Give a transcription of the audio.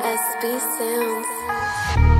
SB Sounds.